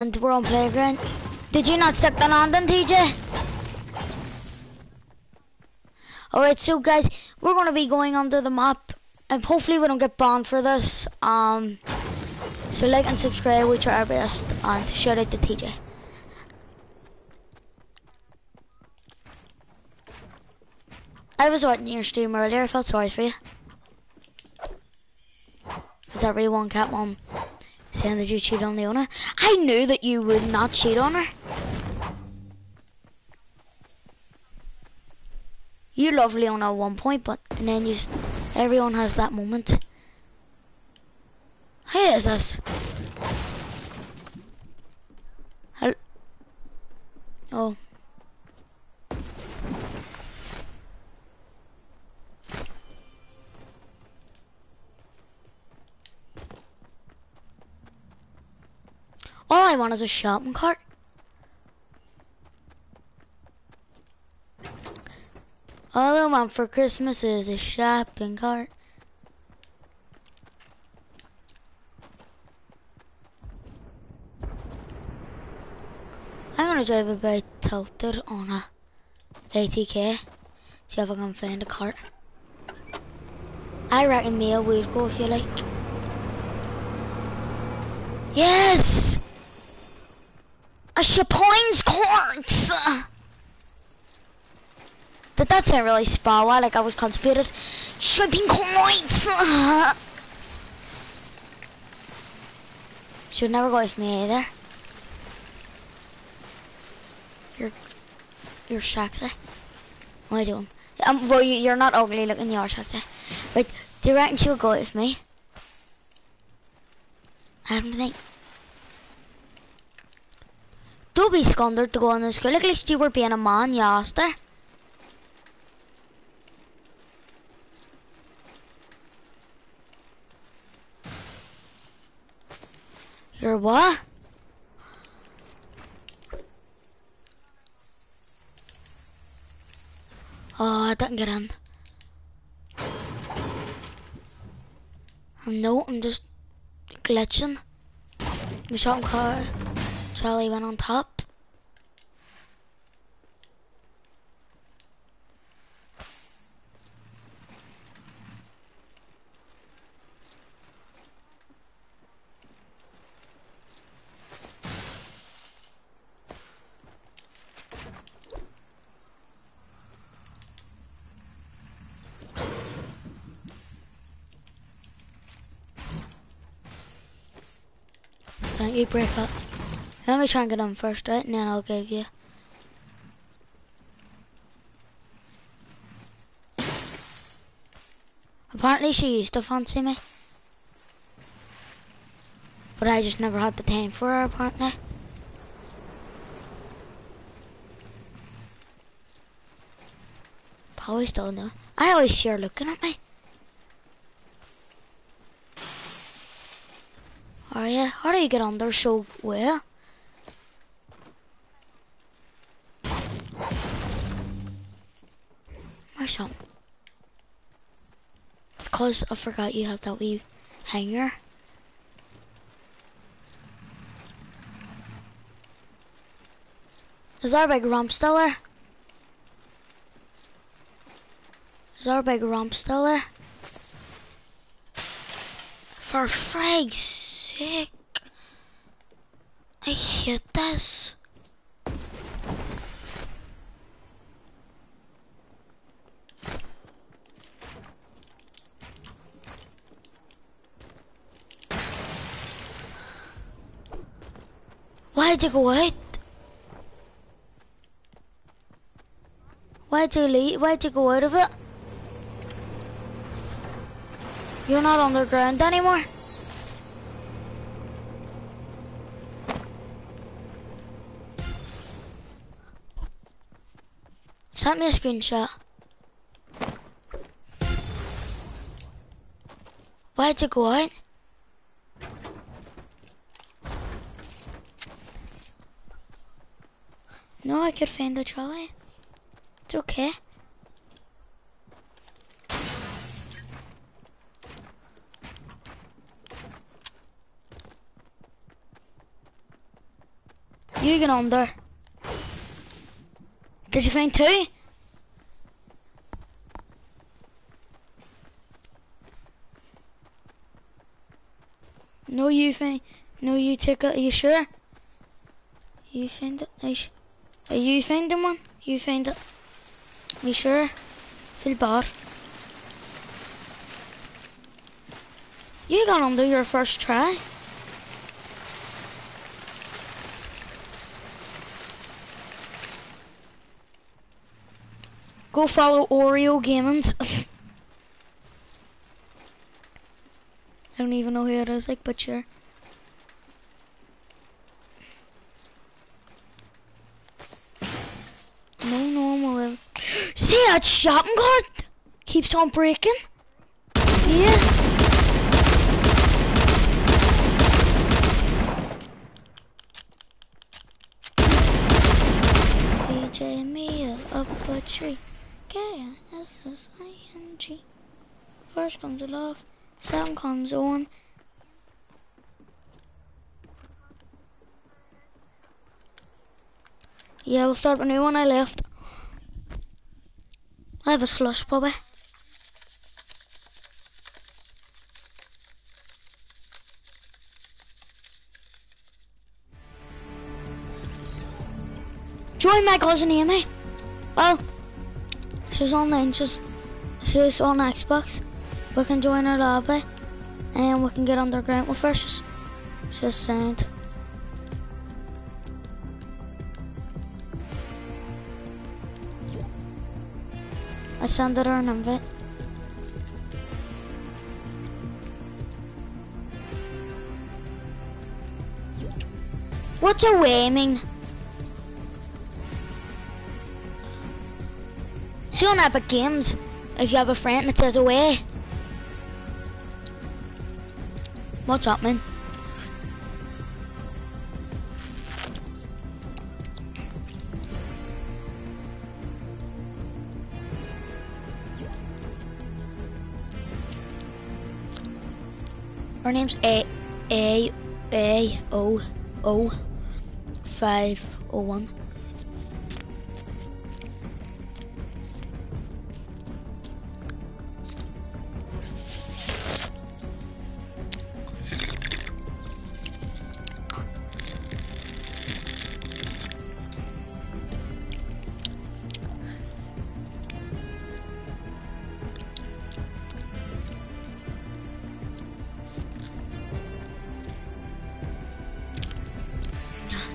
And we're on playground. Did you not stick that on then, TJ? Alright, so guys, we're gonna be going under the map. And hopefully we don't get banned for this. Um so like and subscribe, we try our best and shout out to TJ. I was watching your stream earlier, I felt sorry for you. Because everyone kept on saying that you cheated on Leona. I knew that you would not cheat on her. You love Leona at one point, but and then you, everyone has that moment. Who is this? Hel oh. All I want is a shopping cart. All I want for Christmas is a shopping cart. I'm gonna drive a bit tilted on a ATK. See if I can find a cart. I reckon Mia would go if you like. Yes! A Chapines court! Did that sound really spa like I was constipated? Shipping coins! Should never go with me either. You're, you're sexy. What are you doing? Um, well, you, are not ugly looking, you are sexy. Right, do you reckon she would go with me? I don't think. Go on the school. At least you were being a man, her. You're what? Oh, I didn't get in. No, I'm just glitching. My shot car Charlie went on top. Don't you break up. Let me try and get on first, right? And then I'll give you. Apparently she used to fancy me. But I just never had the time for her, apparently. Probably still know. I always see her looking at me. Are you? How do you get on there so well? Or something. It's cause I forgot you have that wee hanger. Is our big rump still there? Is our big rump still there? For frag's I hate this. Why'd you go out? Why'd you leave? Why'd you go out of it? You're not on the ground anymore? Send me a screenshot. Where'd you go out? No, I could find the trolley. It's okay. You get under. Did you find two? No, you find. No, you take it. Are you sure? You find it. Are you, are you finding one? You find it. Are you sure? Feel bad. You got under your first try. Go follow Oreo Gamings. I don't even know who it is, like, but sure. No, no one live. See that shopping cart? Keeps on breaking. Yeah. DJ me up a tree. K-S-S-I-N-G. First comes love, second comes on. Yeah, we'll start a new one I left. I have a slush puppy. Join my cousin Amy. Well, she's online, she's, she's on Xbox. We can join our lobby and we can get underground with. She's, she's signed. I sent her an invite. What's a mean? See on Epic Games, if you have a friend that says away. What's up, man? Her name's A A A O O five O one.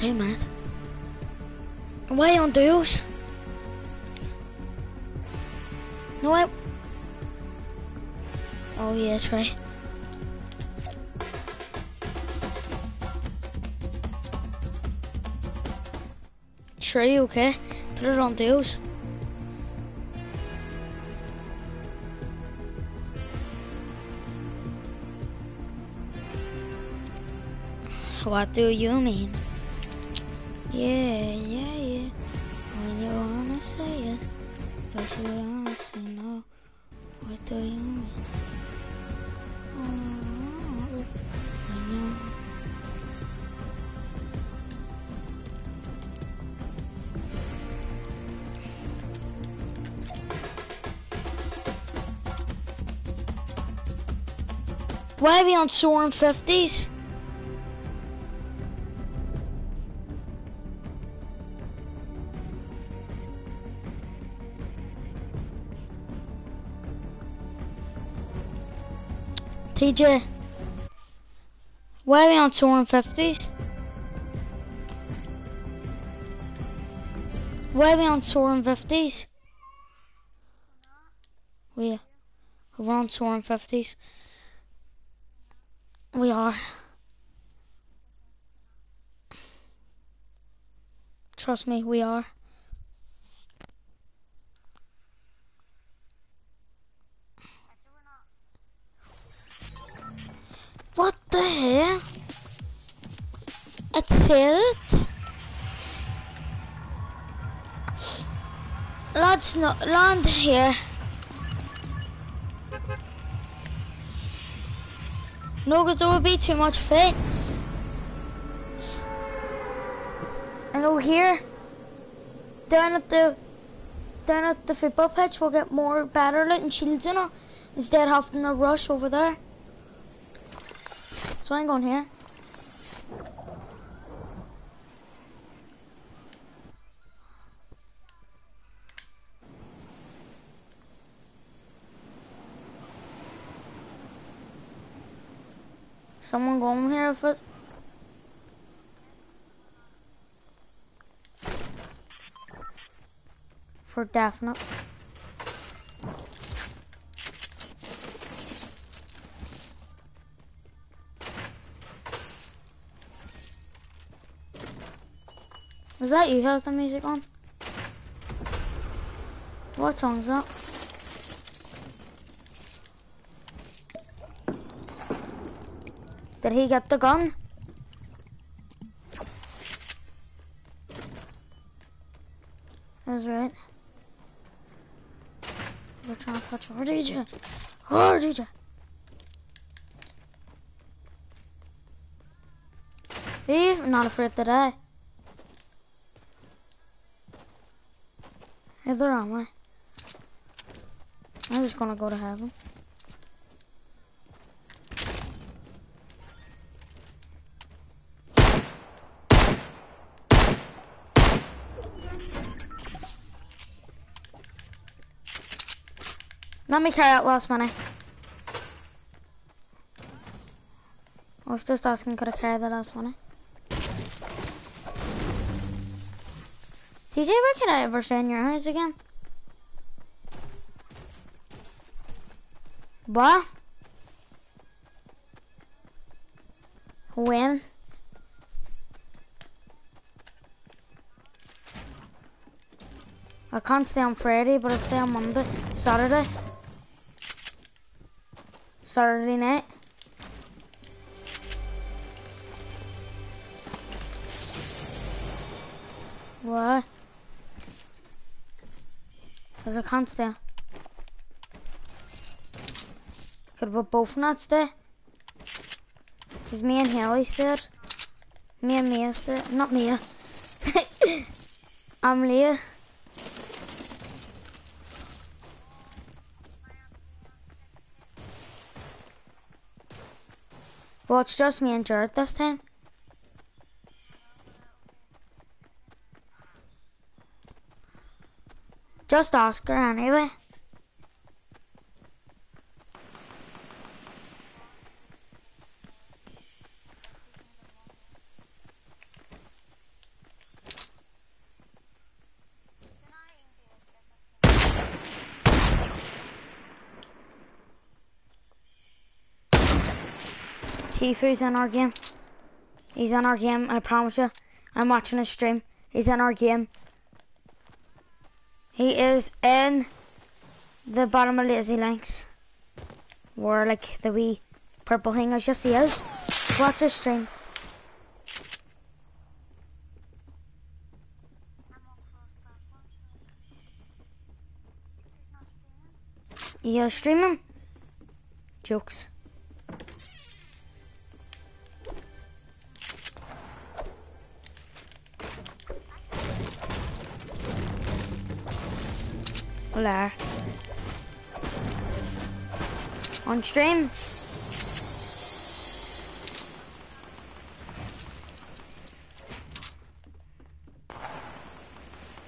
Two minutes. Why on duels? No, I. Oh yeah, that's right. Trey, okay? Put it on duels. What do you mean? Yeah, yeah, yeah. When you wanna say it, but you wanna say no. What do you mean? Oh. Why are we on soaring 50s? TJ, why are we on soaring 50s? Why are we on soaring 50s? We, we're on soaring 50s. We are. Trust me, we are. Not land here. No, because there would be too much fit. And over here, down at the down at the football pitch, we'll get more better loot and shields in it instead of having to rush over there. So I'm going here. Someone going here with it? For definite. Was that you has the music on? What song's that? Did he get the gun? That's right. We're trying to touch our DJ. Our DJ. He's not afraid to die. Either am I. Eh? I'm just gonna go to heaven. Let me carry out last money. I was just asking could I carry the last money. TJ, where can I ever stay in your house again? What? When? I can't stay on Friday, but I stay on Monday, Saturday. Saturday night. What? Because I can't stay. Could we both not stay? Because me and Haley stayed. Me and Mia stayed. Not Mia. I'm Leah. Well, it's just me and Jared this time. Just Oscar anyway. Tfue's in our game. He's in our game, I promise you. I'm watching his stream. He's in our game. He is in the bottom of Lazy Links. Where like the wee purple thing is just he is. Watch his stream. You're streaming? Jokes. Hola. On stream.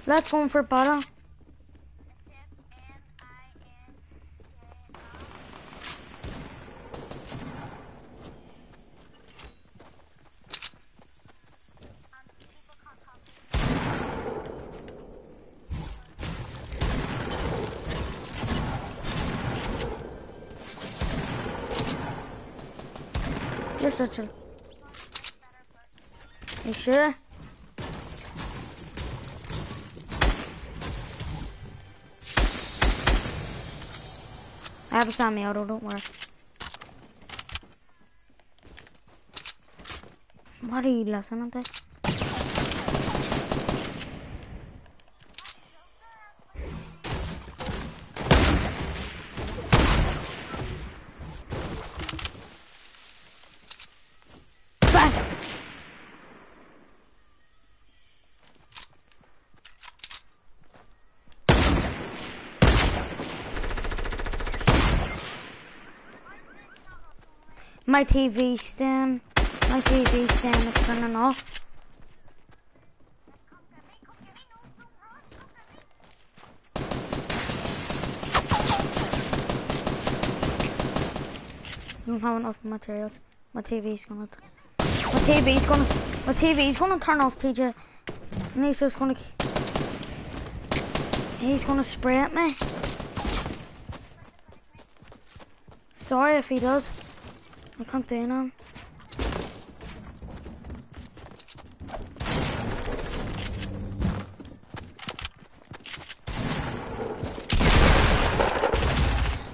Let's go for bottle. Such a... You sure? I have a semi-auto, don't worry. What are you listening to? My TV's stand. My TV stand is turning off. I don't have enough materials. My TV's gonna. My TV's gonna. My TV's gonna turn off, TJ. And he's just gonna. He's gonna spray at me. Sorry if he does. I can't do now.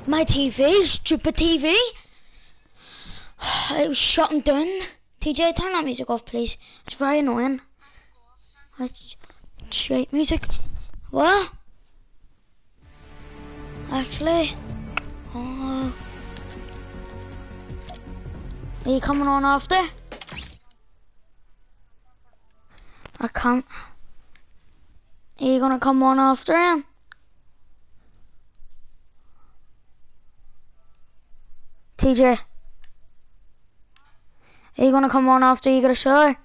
My TV, stupid TV. It was and down. TJ, turn that music off, please. It's very annoying. That's shit music. What? Actually, oh. Are you coming on after? I can't. Are you gonna come on after him? TJ. Are you gonna come on after you get a shower?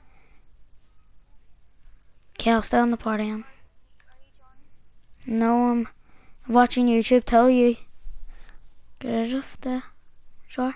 Okay, I'll stay on the party. Then. No, I'm watching YouTube tell you. Get rid of the shower.